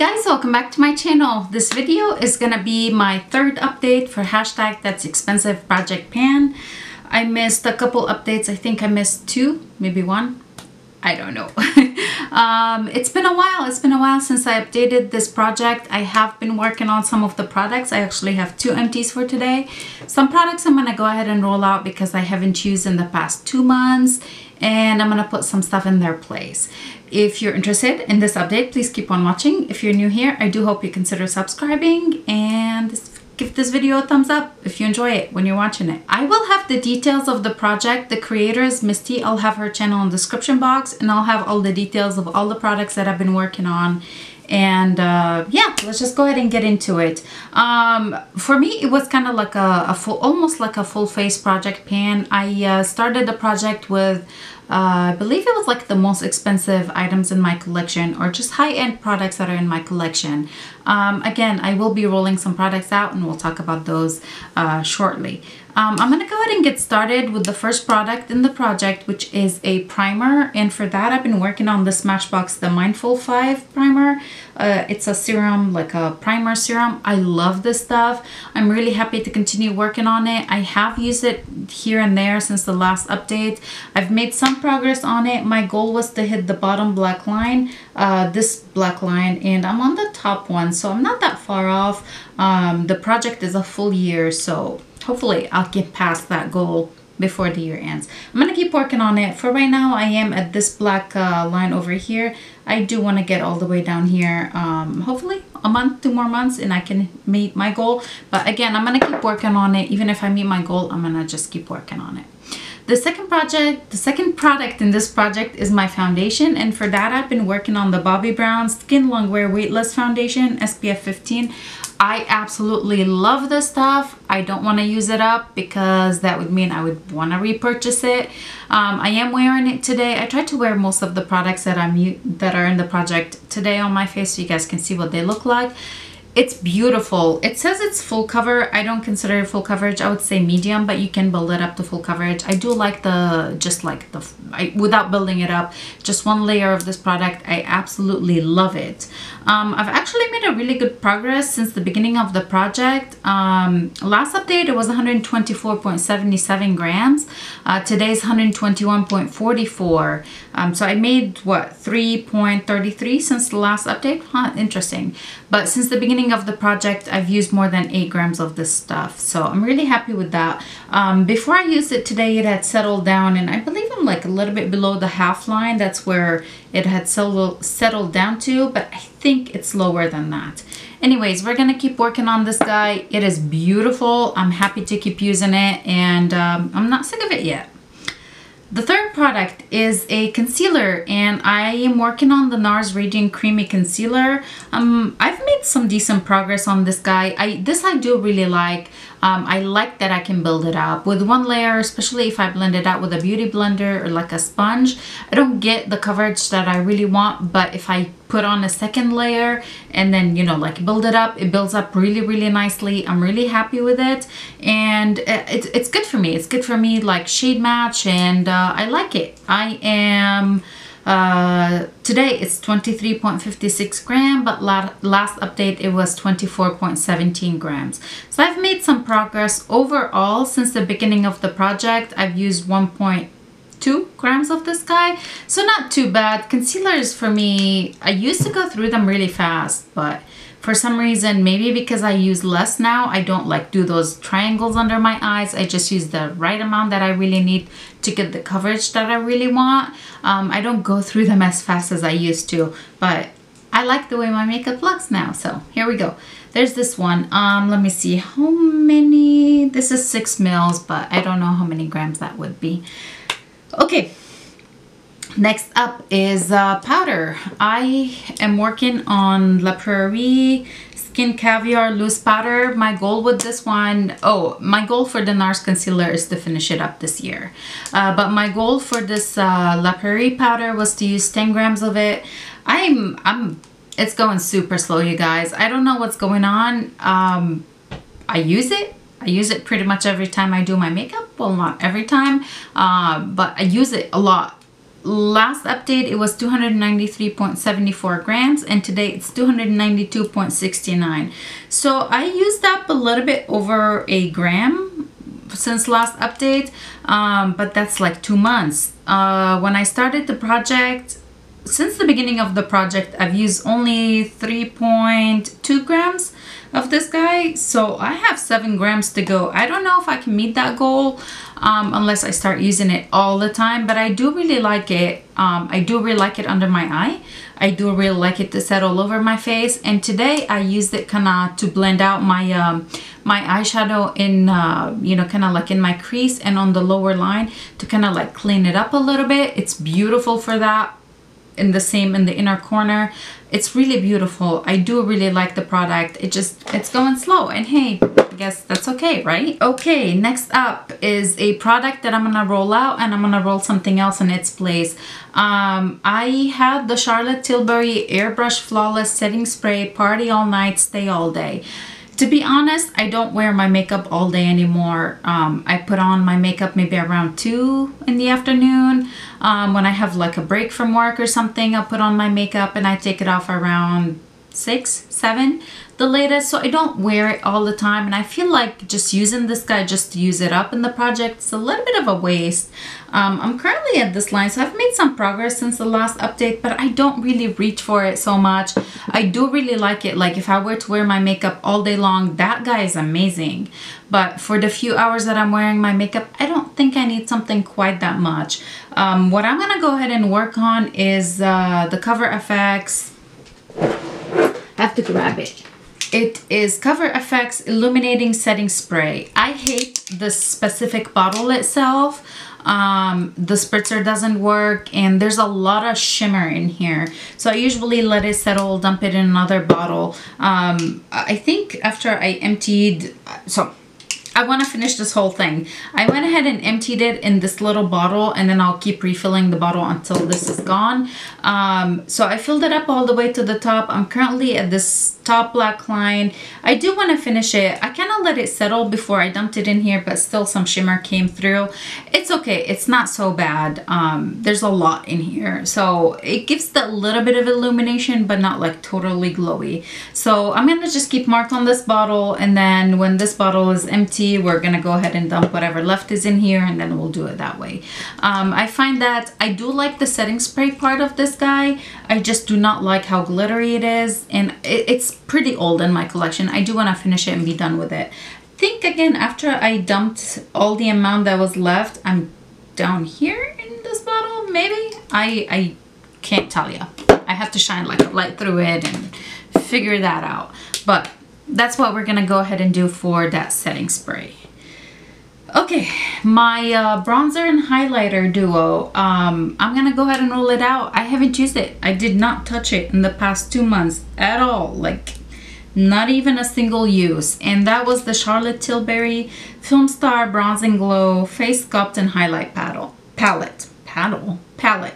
guys, welcome back to my channel. This video is gonna be my third update for hashtag that's expensive project pan. I missed a couple updates. I think I missed two, maybe one. I don't know. um, it's been a while. It's been a while since I updated this project. I have been working on some of the products. I actually have two empties for today. Some products I'm gonna go ahead and roll out because I haven't used in the past two months and I'm gonna put some stuff in their place. If you're interested in this update, please keep on watching. If you're new here, I do hope you consider subscribing and give this video a thumbs up if you enjoy it when you're watching it. I will have the details of the project. The creator is Misty. I'll have her channel in the description box and I'll have all the details of all the products that I've been working on and uh, yeah let's just go ahead and get into it um, for me it was kind of like a, a, full almost like a full face project pan I uh, started the project with uh, I believe it was like the most expensive items in my collection or just high-end products that are in my collection. Um, again, I will be rolling some products out and we'll talk about those uh, shortly. Um, I'm going to go ahead and get started with the first product in the project, which is a primer. And for that, I've been working on the Smashbox, the Mindful 5 primer. Uh, it's a serum, like a primer serum. I love this stuff. I'm really happy to continue working on it. I have used it here and there since the last update. I've made some progress on it. My goal was to hit the bottom black line, uh, this black line, and I'm on the top one, so I'm not that far off. Um, the project is a full year, so hopefully I'll get past that goal before the year ends. I'm gonna keep working on it. For right now, I am at this black uh, line over here. I do want to get all the way down here. Um, hopefully a month, two more months, and I can meet my goal. But again, I'm gonna keep working on it. Even if I meet my goal, I'm gonna just keep working on it. The second project, the second product in this project is my foundation. And for that, I've been working on the Bobbi Brown Skin Longwear Weightless Foundation, SPF 15. I absolutely love this stuff. I don't want to use it up because that would mean I would want to repurchase it. Um, I am wearing it today. I tried to wear most of the products that I'm that are in the project today on my face so you guys can see what they look like. It's beautiful. It says it's full cover. I don't consider it full coverage. I would say medium, but you can build it up to full coverage. I do like the, just like the, I, without building it up, just one layer of this product. I absolutely love it. Um, I've actually made a really good progress since the beginning of the project. Um, last update, it was 124.77 grams. Uh, today's 121.44. Um, so I made, what, 3.33 since the last update? Huh, interesting. But since the beginning of the project, I've used more than 8 grams of this stuff. So I'm really happy with that. Um, before I used it today, it had settled down and I believe I'm like a little bit below the half line. That's where it had settled, settled down to, but I think it's lower than that. Anyways, we're going to keep working on this guy. It is beautiful. I'm happy to keep using it and um, I'm not sick of it yet. The third product is a concealer and I am working on the NARS Radiant Creamy Concealer. Um, I've made some decent progress on this guy. I This I do really like. Um, I like that I can build it up with one layer, especially if I blend it out with a beauty blender or like a sponge. I don't get the coverage that I really want, but if I put on a second layer and then, you know, like build it up, it builds up really, really nicely. I'm really happy with it. And it's, it's good for me. It's good for me like shade match and uh, I like it. I am uh, today it's 23.56 gram, but la last update it was 24.17 grams. So I've made some progress overall since the beginning of the project. I've used 1.2 grams of this guy, so not too bad. Concealers for me, I used to go through them really fast, but for some reason, maybe because I use less now, I don't like do those triangles under my eyes. I just use the right amount that I really need to get the coverage that I really want. Um, I don't go through them as fast as I used to, but I like the way my makeup looks now. So here we go. There's this one. Um, let me see how many. This is six mils, but I don't know how many grams that would be. Okay, Next up is uh, powder. I am working on La Prairie Skin Caviar Loose Powder. My goal with this one, oh, my goal for the NARS Concealer is to finish it up this year. Uh, but my goal for this uh, La Prairie powder was to use 10 grams of it. I'm, I'm, it's going super slow, you guys. I don't know what's going on. Um, I use it. I use it pretty much every time I do my makeup. Well, not every time, uh, but I use it a lot last update it was 293.74 grams and today it's 292.69 so I used up a little bit over a gram since last update um, but that's like two months uh, when I started the project since the beginning of the project, I've used only 3.2 grams of this guy. So I have 7 grams to go. I don't know if I can meet that goal um, unless I start using it all the time. But I do really like it. Um, I do really like it under my eye. I do really like it to set all over my face. And today I used it kind of to blend out my um, my eyeshadow in, uh, you know, kind of like in my crease and on the lower line to kind of like clean it up a little bit. It's beautiful for that in the same in the inner corner it's really beautiful i do really like the product it just it's going slow and hey guess that's okay right okay next up is a product that i'm gonna roll out and i'm gonna roll something else in its place um, i had the charlotte tilbury airbrush flawless setting spray party all night stay all day to be honest, I don't wear my makeup all day anymore. Um, I put on my makeup maybe around 2 in the afternoon. Um, when I have like a break from work or something, I'll put on my makeup and I take it off around 6, 7 the latest so I don't wear it all the time and I feel like just using this guy just to use it up in the project is a little bit of a waste. Um, I'm currently at this line so I've made some progress since the last update but I don't really reach for it so much. I do really like it like if I were to wear my makeup all day long that guy is amazing but for the few hours that I'm wearing my makeup I don't think I need something quite that much. Um, what I'm gonna go ahead and work on is uh, the Cover FX Have to grab it. It is Cover FX Illuminating Setting Spray. I hate the specific bottle itself. Um, the spritzer doesn't work and there's a lot of shimmer in here. So I usually let it settle, dump it in another bottle. Um, I think after I emptied, so I want to finish this whole thing. I went ahead and emptied it in this little bottle and then I'll keep refilling the bottle until this is gone. Um, so I filled it up all the way to the top. I'm currently at this top black line. I do want to finish it. I kind of let it settle before I dumped it in here, but still some shimmer came through. It's okay. It's not so bad. Um, there's a lot in here. So it gives that little bit of illumination, but not like totally glowy. So I'm going to just keep marked on this bottle. And then when this bottle is empty, we're to go ahead and dump whatever left is in here and then we'll do it that way. Um, I find that I do like the setting spray part of this guy. I just do not like how glittery it is. And it, it's pretty old in my collection. I do want to finish it and be done with it. Think again, after I dumped all the amount that was left, I'm down here in this bottle, maybe? I, I can't tell you. I have to shine like a light through it and figure that out. But that's what we're gonna go ahead and do for that setting spray. Okay, my uh, bronzer and highlighter duo, um, I'm gonna go ahead and roll it out. I haven't used it. I did not touch it in the past two months at all. Like, not even a single use. And that was the Charlotte Tilbury Film Star Bronze and Glow Face Sculpt and Highlight Paddle. Palette. Paddle? Palette.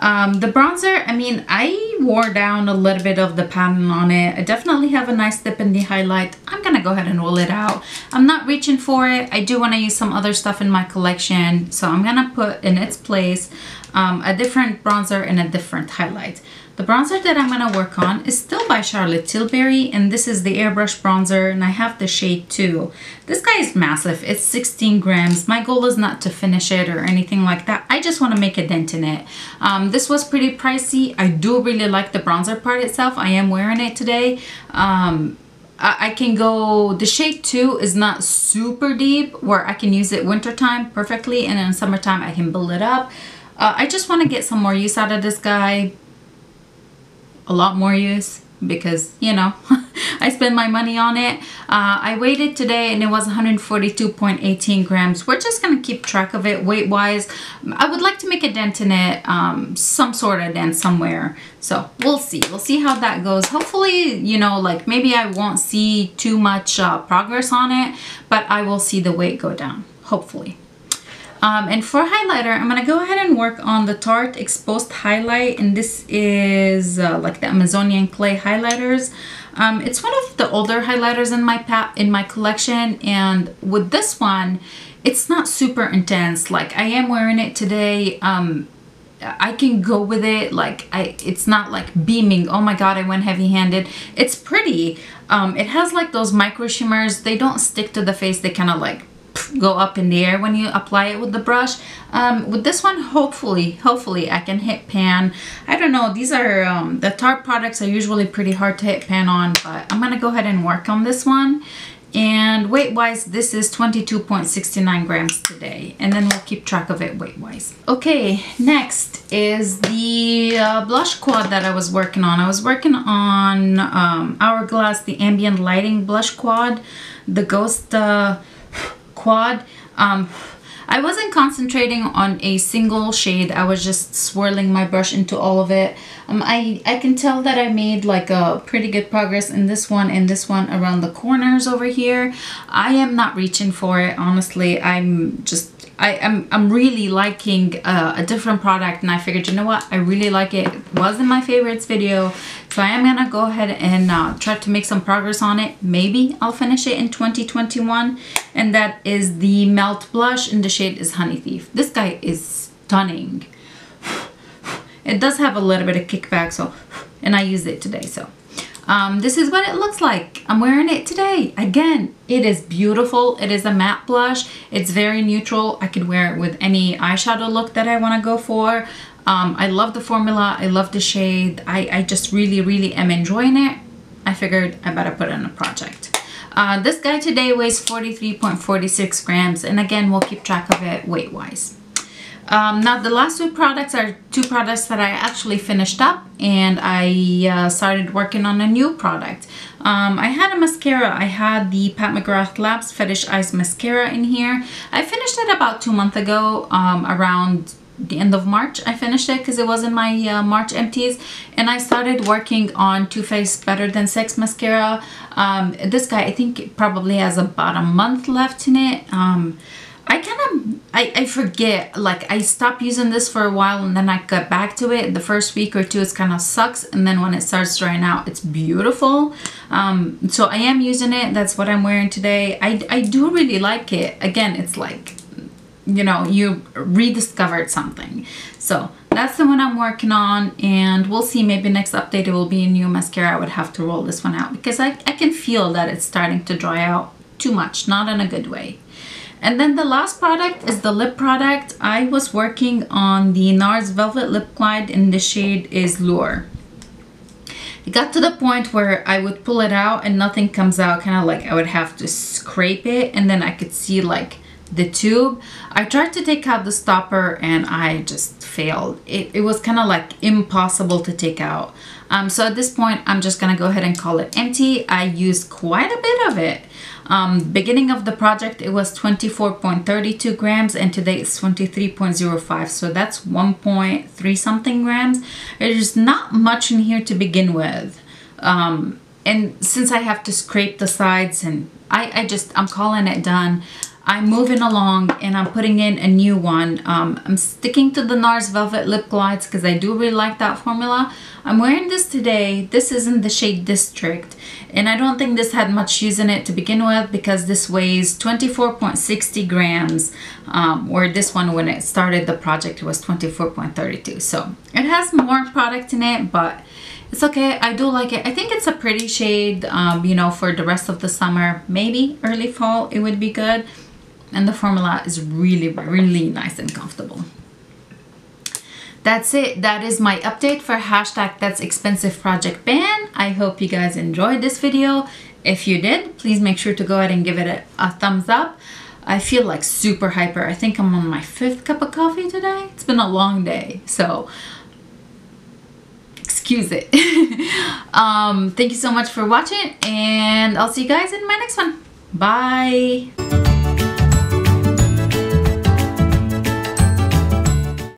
Um, the bronzer, I mean, I wore down a little bit of the pattern on it. I definitely have a nice dip in the highlight. I'm gonna go ahead and roll it out. I'm not reaching for it. I do wanna use some other stuff in my collection. So I'm gonna put in its place um, a different bronzer and a different highlight. The bronzer that I'm going to work on is still by Charlotte Tilbury and this is the airbrush bronzer and I have the shade 2. This guy is massive. It's 16 grams. My goal is not to finish it or anything like that. I just want to make a dent in it. Um, this was pretty pricey. I do really like the bronzer part itself. I am wearing it today. Um, I can go, the shade 2 is not super deep where I can use it wintertime perfectly and in summertime I can build it up. Uh, I just want to get some more use out of this guy. A lot more use because you know I spend my money on it. Uh, I weighed it today and it was 142.18 grams. We're just gonna keep track of it weight wise I would like to make a dent in it um, some sort of dent somewhere. So we'll see. We'll see how that goes. Hopefully you know like maybe I won't see too much uh, progress on it but I will see the weight go down hopefully um, and for highlighter, I'm to go ahead and work on the Tarte Exposed Highlight. And this is uh, like the Amazonian Clay highlighters. Um, it's one of the older highlighters in my in my collection. And with this one, it's not super intense. Like I am wearing it today. Um, I can go with it like I it's not like beaming oh my god I went heavy-handed it's pretty um, it has like those micro shimmers they don't stick to the face they kind of like go up in the air when you apply it with the brush. Um, with this one hopefully hopefully I can hit pan. I don't know these are um, the Tarte products are usually pretty hard to hit pan on but I'm gonna go ahead and work on this one. And weight wise this is 22.69 grams today and then we'll keep track of it weight wise okay next is the uh, blush quad that I was working on. I was working on um, Hourglass the ambient lighting blush quad the ghost uh, quad um, I wasn't concentrating on a single shade. I was just swirling my brush into all of it. Um, I, I can tell that I made like a pretty good progress in this one and this one around the corners over here. I am not reaching for it, honestly. I'm just I, am I'm, really liking uh, a different product and I figured, you know what, I really like it. It wasn't my favorites video. So I am gonna go ahead and uh, try to make some progress on it. Maybe I'll finish it in 2021. And that is the Melt Blush and the shade is Honey Thief. This guy is stunning. It does have a little bit of kickback, so, and I used it today, so. Um, this is what it looks like. I'm wearing it today. Again, it is beautiful. It is a matte blush. It's very neutral. I could wear it with any eyeshadow look that I want to go for. Um, I love the formula. I love the shade. I, I just really, really am enjoying it. I figured I better put it in a project. Uh, this guy today weighs 43.46 grams. And again, we'll keep track of it weight-wise. Um, now the last two products are two products that I actually finished up and I uh, started working on a new product. Um, I had a mascara. I had the Pat McGrath Labs Fetish Eyes Mascara in here. I finished it about two months ago um, around the end of March I finished it because it was in my uh, March empties and I started working on Too Faced Better Than Sex mascara um, this guy I think probably has about a month left in it um, I kind of, I, I forget, like I stopped using this for a while and then I got back to it. The first week or two, it kind of sucks. And then when it starts drying out, it's beautiful. Um, so I am using it. That's what I'm wearing today. I, I do really like it. Again, it's like, you know, you rediscovered something. So that's the one I'm working on and we'll see maybe next update it will be a new mascara. I would have to roll this one out because I, I can feel that it's starting to dry out too much, not in a good way. And then the last product is the lip product. I was working on the NARS Velvet Lip Glide and the shade is Lure. It got to the point where I would pull it out and nothing comes out, kind of like I would have to scrape it and then I could see like the tube. I tried to take out the stopper and I just failed. It, it was kind of like impossible to take out. Um, so at this point, I'm just gonna go ahead and call it empty. I used quite a bit of it. Um, beginning of the project, it was 24.32 grams and today it's 23.05. So that's 1.3 something grams. There's not much in here to begin with. Um, and since I have to scrape the sides and I, I just, I'm calling it done. I'm moving along and I'm putting in a new one. Um, I'm sticking to the NARS Velvet Lip Glides because I do really like that formula. I'm wearing this today. This is in the shade District and I don't think this had much use in it to begin with because this weighs 24.60 grams um, where this one when it started the project was 24.32 so it has more product in it but it's okay I do like it I think it's a pretty shade um, you know for the rest of the summer maybe early fall it would be good and the formula is really really nice and comfortable. That's it. That is my update for hashtag that's expensive project pan i hope you guys enjoyed this video. If you did please make sure to go ahead and give it a, a thumbs up. I feel like super hyper. I think i'm on my fifth cup of coffee today. It's been a long day so excuse it. Um thank you so much for watching and i'll see you guys in my next one. Bye